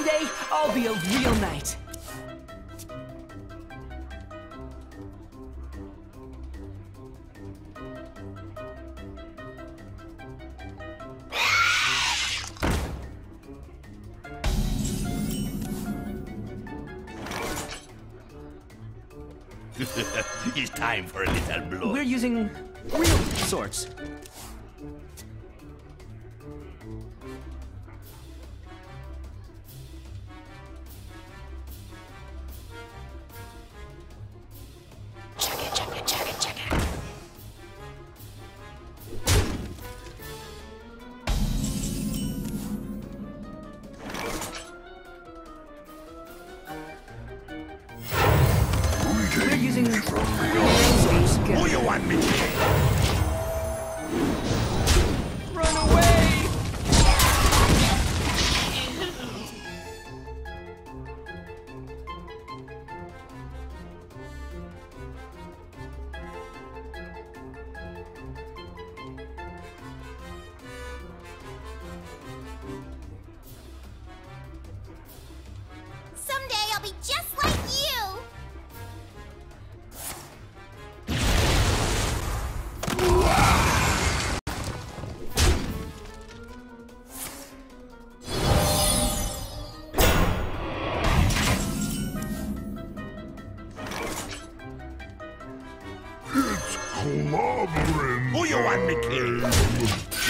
Sunday, I'll be a real knight. it's time for a little blood. We're using real swords. Who you want me to kill?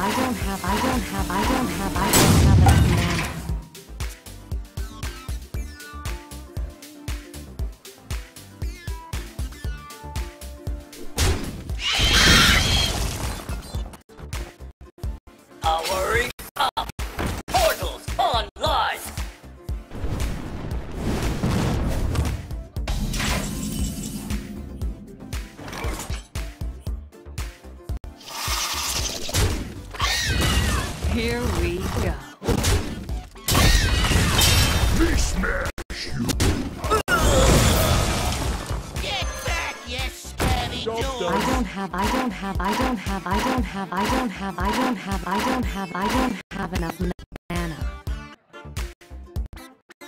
I don't have. I don't have. I don't have enough men. Here we go. Me smash Get back, you scary I don't have, I don't have, I don't have, I don't have, I don't have, I don't have, I don't have, I don't have enough mana.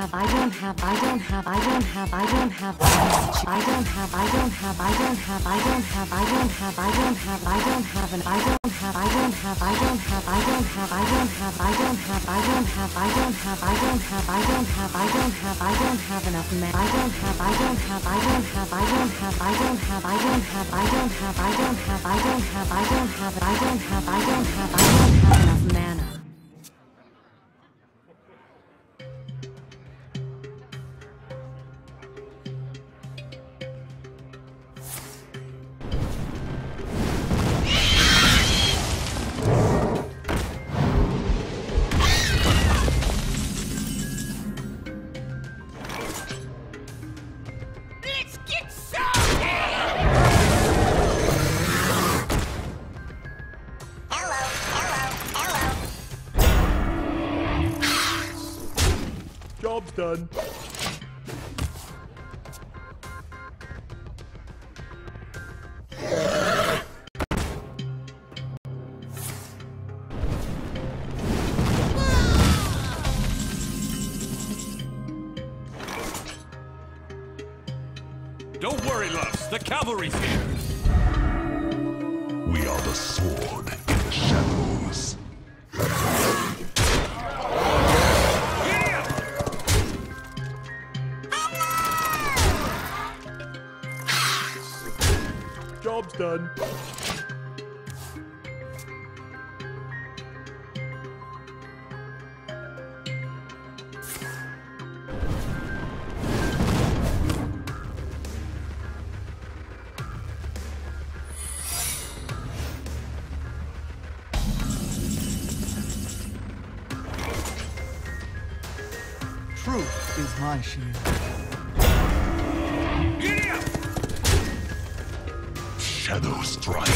have. I don't have. I don't have. I don't have. I don't have. I don't have. I don't have. I don't have. I don't have. I don't have. I don't have. I don't have. And I don't have. I don't have. I don't have. I don't have. I don't have. I don't have. I don't have. I don't have. I don't have. I don't have. I don't have. I don't have enough men. I don't have. I don't have. I don't have. I don't have. I don't have. I don't have. I don't have. I don't have. I don't have. I don't have. I don't have. I don't have. I don't have enough mana. Job's done. Don't worry, loves. The cavalry's here. We are the sword in the shadows. Job's done. Truth is my shield. Shadow strike.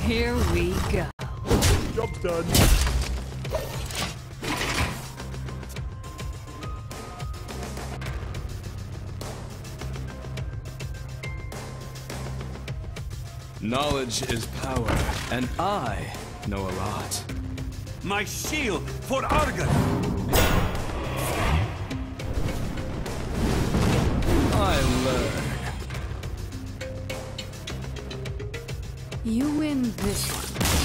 Here we go. Job's done. Knowledge is power, and I know a lot. My shield for Argon! I learn. You win this one.